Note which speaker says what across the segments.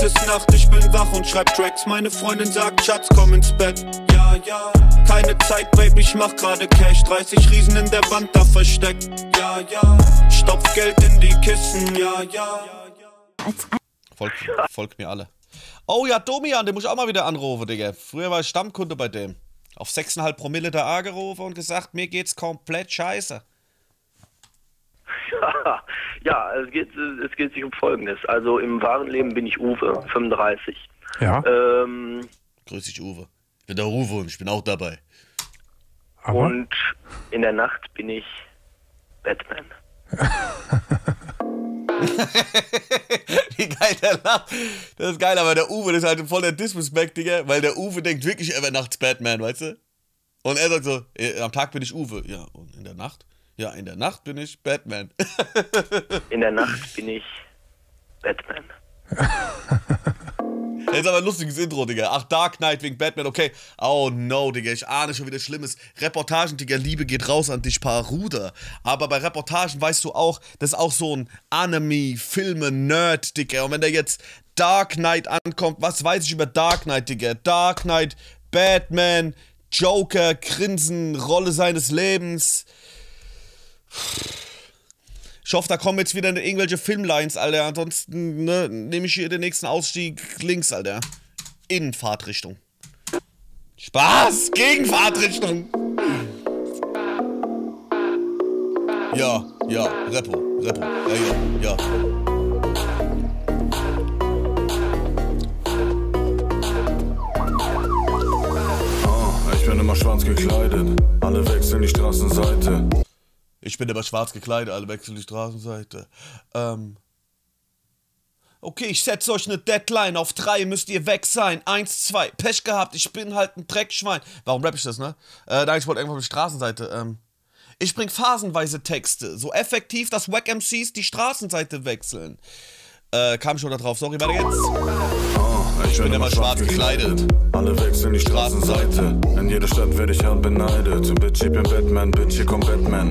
Speaker 1: Es ist Nacht, ich bin wach und schreib Tracks. Meine Freundin sagt, Schatz, komm ins Bett. Ja, ja. Keine Zeit, Babe, ich mach grade Cash. 30 Riesen in der Wand da versteckt. Ja, ja. Stopf Geld in die Kissen. Ja, ja.
Speaker 2: Folgt, folgt mir alle. Oh ja, Domian, den muss ich auch mal wieder anrufen, Digga. Früher war ich Stammkunde bei dem. Auf 6,5 Promille der A gerufen und gesagt, mir geht's komplett scheiße.
Speaker 3: Ja, es, geht, es geht sich um Folgendes. Also im wahren Leben bin ich Uwe, 35.
Speaker 4: Ja.
Speaker 3: Ähm,
Speaker 2: Grüß dich, Uwe. Ich bin der Uwe und ich bin auch dabei.
Speaker 4: Aber
Speaker 3: und in der Nacht bin ich Batman.
Speaker 2: Wie geil der lacht. Das ist geil, aber der Uwe, das ist halt voll der Disrespect, Digga, weil der Uwe denkt wirklich, er wäre nachts Batman, weißt du? Und er sagt so, "Eh, am Tag bin ich Uwe. Ja, und in der Nacht? Ja, in der Nacht bin ich Batman.
Speaker 3: In der Nacht bin ich Batman.
Speaker 2: Jetzt aber ein lustiges Intro, Digga. Ach, Dark Knight wegen Batman, okay. Oh no, Digga, ich ahne schon wieder Schlimmes. Reportagen, Digga, Liebe geht raus an dich, Paruder. Aber bei Reportagen weißt du auch, das ist auch so ein Anime, Filme, Nerd, Digga. Und wenn da jetzt Dark Knight ankommt, was weiß ich über Dark Knight, Digga? Dark Knight, Batman, Joker, Grinsen, Rolle seines Lebens. Ich hoffe, da kommen jetzt wieder irgendwelche Filmlines, Alter. Ansonsten ne, nehme ich hier den nächsten Ausstieg links, Alter. In Fahrtrichtung. Spaß! Gegen Fahrtrichtung! Ja, ja, Repo, Repo, ja, ja, ja.
Speaker 5: Ah, ich bin immer schwarz gekleidet. Alle wechseln die Straßenseite.
Speaker 2: Ich bin aber schwarz gekleidet, alle wechseln die Straßenseite. Ähm. Okay, ich setze euch eine Deadline. Auf drei müsst ihr weg sein. Eins, zwei. Pech gehabt, ich bin halt ein Dreckschwein. Warum rap ich das, ne? Äh, nein, ich wollte irgendwo auf die Straßenseite. Ähm. Ich bring phasenweise Texte. So effektiv, dass Wack MCs die Straßenseite wechseln. Äh, kam schon da drauf. Sorry, weiter geht's.
Speaker 5: Ah, ich, bin immer schwarz gekleidet. Alle wechseln die Straßenseite. In jeder Stadt werde ich hart beneidet. Bitch, ich bin Batman, Bitch, hier kommt Batman.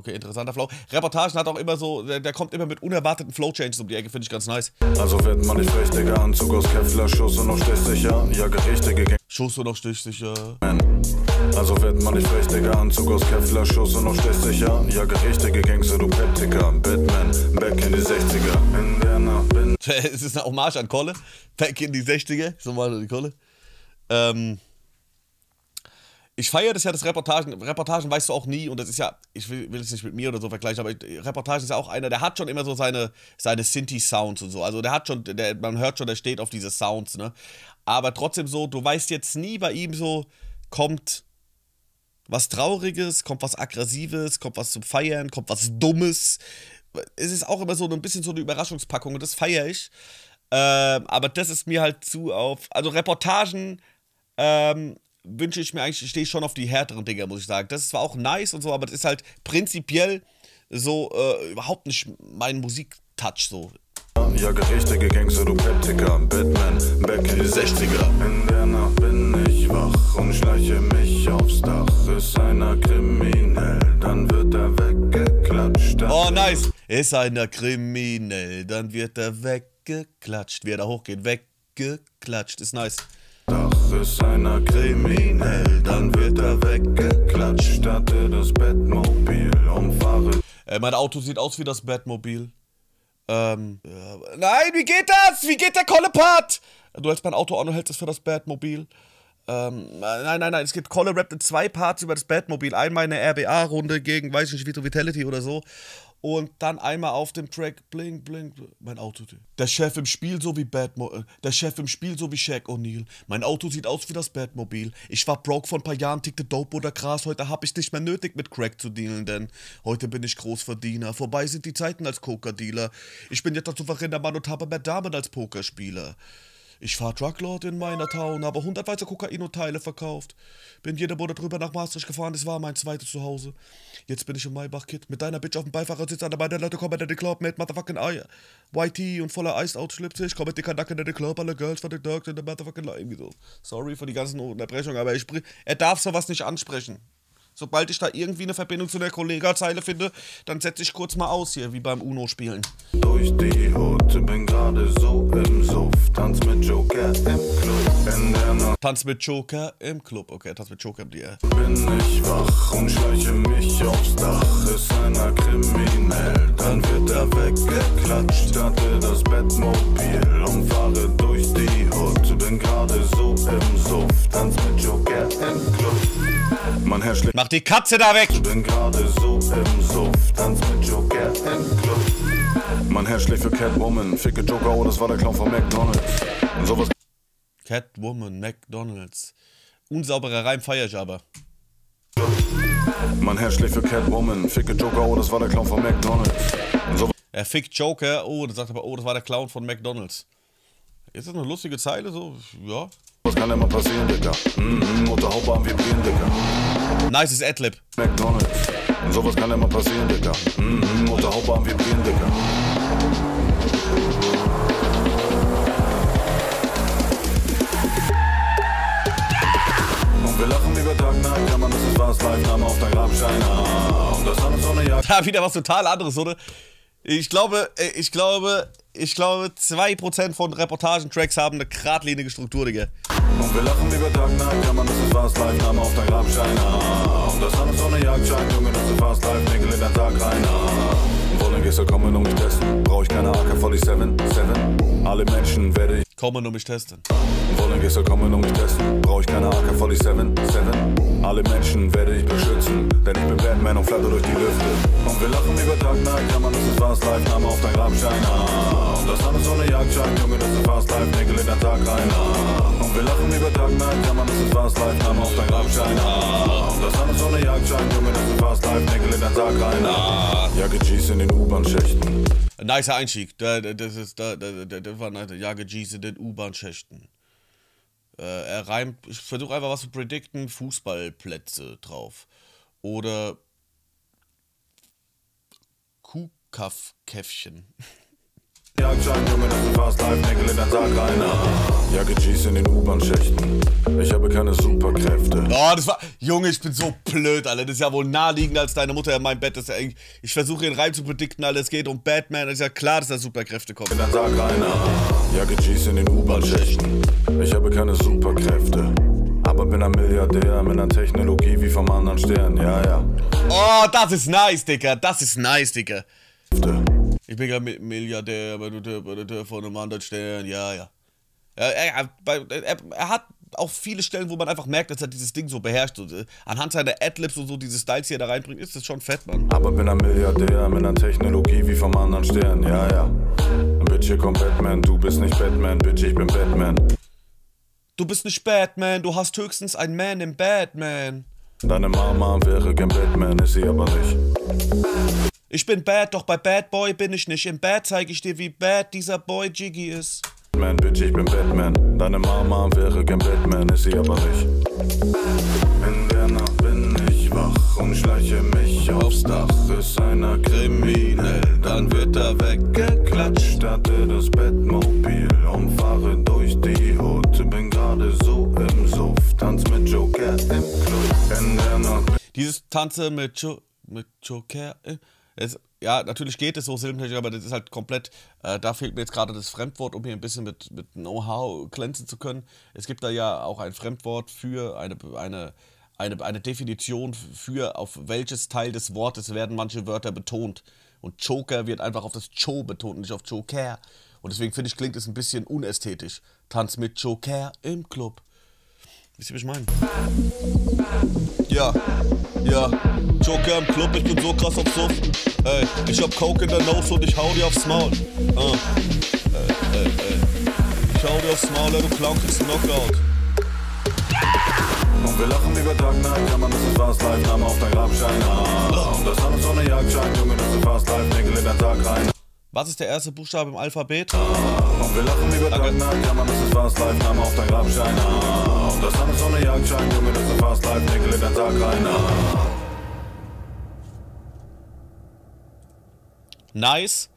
Speaker 2: Okay, interessanter Flow. Reportagen hat auch immer so, der, der kommt immer mit unerwarteten Flow-Changes um die Ecke, finde ich ganz nice.
Speaker 5: Also wird man nicht frech, Digga. Anzug aus Kevlar, Schuss und noch stichsicher. Ja, richtige
Speaker 2: Schuss und noch stichsicher.
Speaker 5: Also wird man nicht frech, Digga. Anzug aus Kevlar, Schuss und noch stichsicher. Ja, richtige Gangster, du Peptiker. Batman, back in die 60er. In der Nacht bin
Speaker 2: Es ist eine Hommage an Kolle. Back in die 60er. So mal die Kolle. Ähm. Ich feiere das ja, das Reportagen. Reportagen weißt du auch nie, und das ist ja, ich will, will es nicht mit mir oder so vergleichen, aber Reportagen ist ja auch einer, der hat schon immer so seine, seine Synthi-Sounds und so. Also der hat schon, der, man hört schon, der steht auf diese Sounds, ne? Aber trotzdem so, du weißt jetzt nie bei ihm so, kommt was Trauriges, kommt was Aggressives, kommt was zum Feiern, kommt was Dummes. Es ist auch immer so ein bisschen so eine Überraschungspackung und das feiere ich. Ähm, aber das ist mir halt zu auf. Also Reportagen ähm, wünsche ich mir eigentlich, ich stehe schon auf die härteren Dinger, muss ich sagen. Das ist zwar auch nice und so, aber das ist halt prinzipiell so äh, überhaupt nicht mein Musiktouch so.
Speaker 5: Ja, richtige Gangster, du Peptiker. Batman, back in die 60er. In der Nacht bin ich wach und schleiche mich aufs Dach. Ist einer kriminell, dann wird er weggeklatscht.
Speaker 2: Oh, nice. Ist einer kriminell, dann wird er weggeklatscht. Wie er da hochgeht, weggeklatscht. Ist nice.
Speaker 5: Dach ist einer kriminell, dann wird er weggeklatscht. Starte das Bettmobil, umfahre
Speaker 2: Äh, mein Auto sieht aus wie das Batmobil. Ähm, ja, nein, wie geht das? Wie geht der Kolle-Part? Du hältst mein Auto an und hältst es für das Batmobil. Ähm, nein, nein, nein, es gibt Kolle Rap in zwei Parts über das Batmobil. Einmal in der RBA-Runde gegen, weiß ich nicht, Vito Vitality oder so. Und dann einmal auf dem Track Bling, Bling, mein Auto. Der Chef im Spiel so wie Batmo äh, der Chef im Spiel so wie Shaq O'Neal. Mein Auto sieht aus wie das Batmobil. Ich war broke vor ein paar Jahren, tickte Dope oder Gras. Heute hab ich nicht mehr nötig mit Crack zu dealen, denn heute bin ich Großverdiener. Vorbei sind die Zeiten als Coca-Dealer. Ich bin jetzt ein souveräner Mann und habe mehr Damen als Pokerspieler. Ich fahr Trucklord in meiner Town, habe hundertweise Kokain-Teile verkauft. Bin jede Woche drüber nach Maastricht gefahren, das war mein zweites Zuhause. Jetzt bin ich im Maybach-Kit mit deiner Bitch auf dem Beifahrersitz an der beiden Leute kommen in den Club mit motherfucking YT und voller Iced Out Schlips. Ich komme mit dicker Nacken in den Club, alle Girls von den Dogs in der motherfucking Line. Sorry für die ganzen Unterbrechungen, aber ich, er darf sowas nicht ansprechen. Sobald ich da irgendwie eine Verbindung zu der Kollegerzeile finde, dann setze ich kurz mal aus hier, wie beim UNO-Spielen.
Speaker 5: Durch die Hut bin gerade so im Suff,
Speaker 2: tanz mit Joker im Club. Tanz mit Joker im Club, okay, tanz mit Joker im Club.
Speaker 5: Bin ich wach und schleiche mich aufs Dach, ist einer kriminell, dann wird er weggeklatscht. Starte das Bettmobil und fahre durch die Hut, bin gerade so im Suff, tanz mit Joker im Club. Herr schlägt,
Speaker 2: Mach die Katze da weg!
Speaker 5: bin gerade so im Suff, tanz mit Joker im Club. Herr schlägt für Catwoman, ficke Joker, oh, das war der Clown von McDonalds. Und sowas
Speaker 2: Catwoman, McDonalds. Unsauberer Reim feier ich aber.
Speaker 5: Herr schlägt für Catwoman, ficke Joker, oh, das war der Clown von McDonalds. Und sowas
Speaker 2: Er fickt Joker. Oh, dann sagt aber, oh, das war der Clown von McDonalds. Ist das eine lustige Zeile? So, ja.
Speaker 5: Kann immer passieren, Digga. Mhm, Motorhaube am Vibrieren, Digga.
Speaker 2: Nices Adlib.
Speaker 5: McDonalds. Und sowas kann immer passieren, Digga. Mhm, Motorhaube am Vibrieren, Digga. Und wir lachen über Tag, Night, ja man, das ist was, Live-Name auf der Grabstein. Ah, Und das so eine Jagd.
Speaker 2: Da wieder was total anderes, oder? Ich glaube, äh, ich glaube, ich glaube, 2% von Reportagentracks haben eine geradlinige Struktur, Digga.
Speaker 5: Und wir lachen über Tag, Night, ja man, das ist was, Live-Name auf der Grabstein. Ah, Und das hat uns so eine Jagdschein, Junge, das ist fast live, Nickel in den Tag rein. Ah, Wollen Gäste kommen und mich testen, brauch ich keine AK-47, 7. Alle Menschen werde ich
Speaker 2: Kommen und mich testen.
Speaker 5: Wollen Gäste kommen und mich testen, brauch ich keine AK-47, 7. Alle Menschen werde ich beschützen, denn ich bin Batman und flatter durch die Lüfte. Wir lachen über Tag, Night, ja man, das ist fast live, Name auf dein Grabstein. Ah, Und das so eine Jagdschein, Junge, das ist fast live, Nickel in den Tag rein. Ah, Und wir lachen über Tag, Night, ja man, das ist fast live, Name auf dein Grabstein. Ah, Und das so eine Jagdschein, Junge, das ist fast live, Nickel in den Tag rein. Ah, Jacke G's in den U-Bahn-Schächten.
Speaker 2: Nicer Einstieg. Da, da, das, ist, da, da, da, das war nice. Jage G's in den U-Bahn-Schächten. Äh, er reimt, ich versuche einfach was zu predikten, Fußballplätze drauf. Oder Kuhkaffkäffchen.
Speaker 5: Jagdschein, Junge, das ist fast live, Nickel in den Tag rein. Ah, Jacke G's in den U-Bahn-Schächten. Ich habe keine Superkräfte.
Speaker 2: Oh, das war. Junge, ich bin so blöd, Alter. Das ist ja wohl naheliegender als deine Mutter in meinem Bett. Das ist ja ich versuche ihn rein zu predikten, Alter. Es geht um Batman. Das ist ja klar, dass da Superkräfte kommen.
Speaker 5: Tag rein. ah. Jacke G's in den U-Bahn-Schächten. Ich habe keine Superkräfte. Aber bin ein Milliardär mit einer Technologie wie vom anderen Stern. Ja, ja.
Speaker 2: Oh, das ist nice, Digga. Das ist nice, Digga. Ich bin ja Mi- Milliardär, von einem anderen Stern. Ja, ja. er, er, er, er hat auch viele Stellen, wo man einfach merkt, dass er dieses Ding so beherrscht. Und, äh, anhand seiner Adlibs und so, diese Styles, die er da reinbringt, ist das schon fett, Mann.
Speaker 5: Aber bin ein Milliardär mit einer Technologie wie vom anderen Stern. Ja, ja. Bitch, hier kommt Batman. Du bist nicht Batman, Bitch, ich bin Batman.
Speaker 2: Du bist nicht Batman, du hast höchstens ein Man im Batman.
Speaker 5: Deine Mama wäre gern Batman, ist sie aber nicht.
Speaker 2: Ich bin bad, doch bei Bad Boy bin ich nicht. Im Bad zeige ich dir, wie bad dieser Boy Jiggy ist.
Speaker 5: Batman, Bitch, ich bin Batman. Deine Mama wäre gern Batman, ist sie aber nicht. In der Nacht bin ich wach und schleiche mich aufs Dach. Ist einer kriminell, dann wird er weggeklatscht. Starte das Bettmobil und fahre durch die Hut. Bin gerade so im Suff, tanz mit Joker im Club. In der Nacht
Speaker 2: Dieses Tanze mit, jo mit Joker. äh, Es, ja, natürlich geht es so silbentechnisch, aber das ist halt komplett. Äh, da fehlt mir jetzt gerade das Fremdwort, um hier ein bisschen mit, mit Know-how glänzen zu können. Es gibt da ja auch ein Fremdwort für eine, eine, eine, eine Definition für, auf welches Teil des Wortes werden manche Wörter betont. Und Joker wird einfach auf das Jo betont, nicht auf Joker. Und deswegen finde ich, klingt es ein bisschen unästhetisch. Tanz mit Joker im Club. Wisst ihr, was ich meine? Ja, ja. Joker im Club, ich bin so krass auf Suff. Ey, ich hab Coke in der Nose und ich hau dir aufs Maul. Uh. Ey, ey, ey. Ich hau dir aufs Maul, ey, du Clown kriegst einen Knockout.
Speaker 5: Und wir lachen über Tag, ja man, das ist fast live, Name auf dein Grabstein. Ah, Und das so eine Jagdschein, Junge, das ist fast live, Nickel in den Tag rein.
Speaker 2: Was ist der erste Buchstabe im Alphabet?
Speaker 5: Und wir lachen über Tag, Night, ja man, das ist fast live, Name auf dein Grabstein. Ah, Und das uns so eine Jagdschein, Junge, das ist fast live, Nickel in den Tag rein. Ah.
Speaker 2: Nice.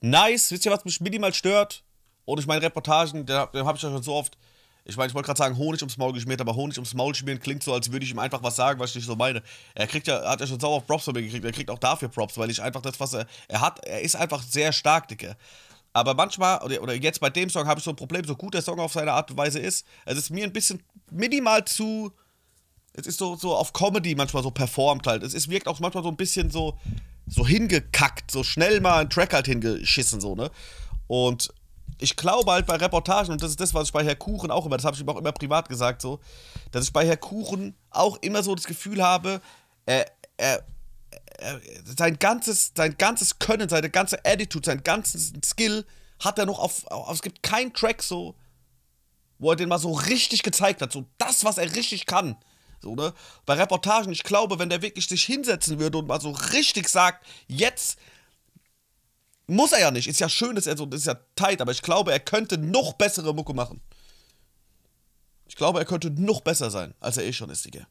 Speaker 2: Nice. Wisst ihr, was mich minimal stört? Und ich meine, Reportagen, da, da habe ich ja schon so oft. Ich meine, ich wollte gerade sagen, Honig ums Maul geschmiert, aber Honig ums Maul schmieren klingt so, als würde ich ihm einfach was sagen, was ich nicht so meine. Er kriegt ja, hat ja schon sauer Props von mir gekriegt, er kriegt auch dafür Props, weil ich einfach das, was er. Er hat, er ist einfach sehr stark, Dicke. Aber manchmal, oder, jetzt bei dem Song habe ich so ein Problem, so gut der Song auf seine Art und Weise ist, es ist mir ein bisschen minimal zu. Es ist so, so auf Comedy manchmal so performt halt. Es ist, wirkt auch manchmal so ein bisschen so, so hingekackt, so schnell mal einen Track halt hingeschissen, so, ne? Und ich glaube halt bei Reportagen, und das ist das, was ich bei Herr Kuchen auch immer, das habe ich ihm auch immer privat gesagt, so, dass ich bei Herr Kuchen auch immer so das Gefühl habe, er, er, er sein ganzes, sein ganzes Können, seine ganze Attitude, sein ganzes Skill hat er noch auf, auf, es gibt keinen Track so, wo er den mal so richtig gezeigt hat, so das, was er richtig kann. So, ne? Bei Reportagen, ich glaube, wenn der wirklich sich hinsetzen würde und mal so richtig sagt, jetzt muss er ja nicht. Ist ja schön, dass er so, das ist ja tight, aber ich glaube, er könnte noch bessere Mucke machen. Ich glaube, er könnte noch besser sein, als er eh schon ist, Digga.